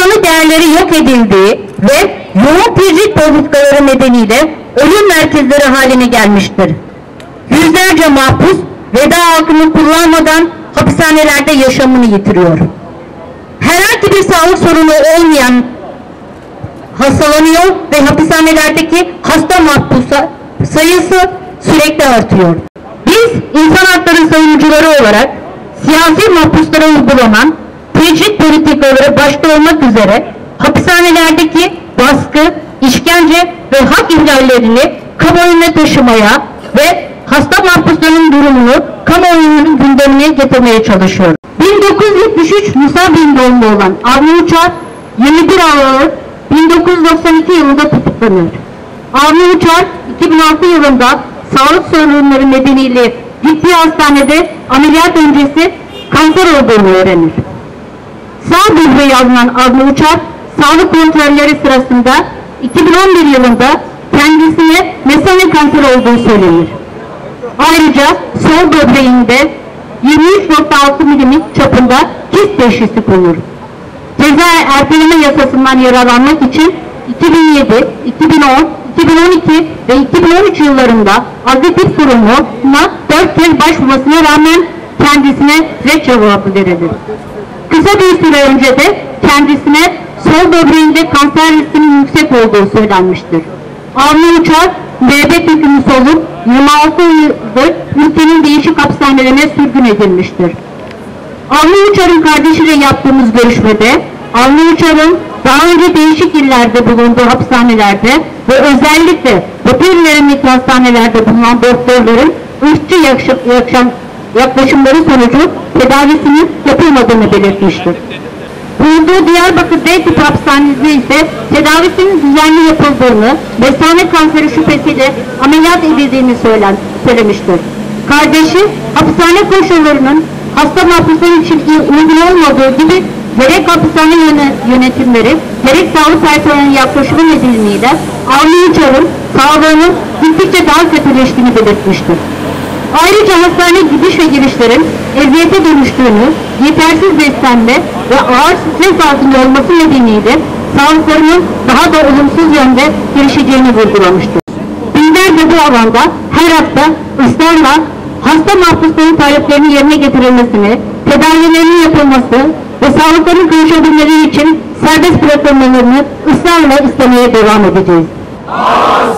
değerleri yok edildiği ve yoğun tecrit politikaları nedeniyle ölüm merkezleri haline gelmiştir. Yüzlerce mahpus veda hakkını kullanmadan hapishanelerde yaşamını yitiriyor. Herhangi bir sağlık sorunu olmayan hastalanıyor ve hapishanelerdeki hasta mahpusa sayısı sürekli artıyor. Biz insan hakları savunucuları olarak siyasi mahpuslara uygulanan tecrit politikaları başta olmak üzere hapishanelerdeki baskı, işkence ve hak ihlallerini kamuoyuna taşımaya ve hasta mahpusların durumunu kamuoyunun gündemine getirmeye çalışıyor. 1973 Nusaybin doğumlu olan Avni Uçar 21 Aralık 1992 yılında tutuklanır. Avni Uçar 2006 yılında sağlık sorunları nedeniyle gittiği hastanede ameliyat öncesi kanser olduğunu öğrenir. Sağ böbreği alınan Avni Uçar sağlık kontrolleri sırasında 2011 yılında kendisine mesane kanser olduğu söylenir. Ayrıca sol böbreğinde 23.6 milimlik çapında kist teşhisi konur. Ceza erteleme yasasından yararlanmak için 2007, 2010, 2012 ve 2013 yıllarında Adli Kurumu'na 4 kez başvurmasına rağmen kendisine red cevabı verilir. Kısa bir süre önce de kendisine sol böbreğinde kanser riskinin yüksek olduğu söylenmiştir. Avni Uçar, müebbet hükümlüsü olup 26 yıldır ülkenin değişik hapishanelerine sürgün edilmiştir. Avni Uçar'ın kardeşiyle yaptığımız görüşmede Avni Uçar'ın daha önce değişik illerde bulunduğu hapishanelerde ve özellikle Batı illerindeki hastanelerde bulunan doktorların ırkçı yakşam- yaklaşımları sonucu tedavisinin yapılmadığını belirtmiştir. Bulunduğu Diyarbakır D tipi hapishanesinde ise tedavisinin düzenli yapıldığını, mesane kanseri şüphesiyle ameliyat edildiğini söylen, söylemiştir. Kardeşi, hapishane koşullarının hasta mahpuslar için uygun olmadığı gibi gerek hapishane yöne- yönetimleri, gerek sağlık personelinin yaklaşımı nedeniyle Uçar'ın sağlığının gittikçe daha kötüleştiğini belirtmiştir. Ayrıca hastane gidiş ve girişlerin eziyete dönüştüğünü, yetersiz beslenme ve ağır stres altında olması nedeniyle sağlıklarının daha da olumsuz yönde gelişeceğini vurgulamıştır. Bizler de bu alanda her hafta ısrarla hasta mahpusların taleplerinin yerine getirilmesini, tedavilerinin yapılması ve sağlıkların kavuşabilmeleri için serbest bırakılmalarını ısrarla istemeye devam edeceğiz. İnsanlık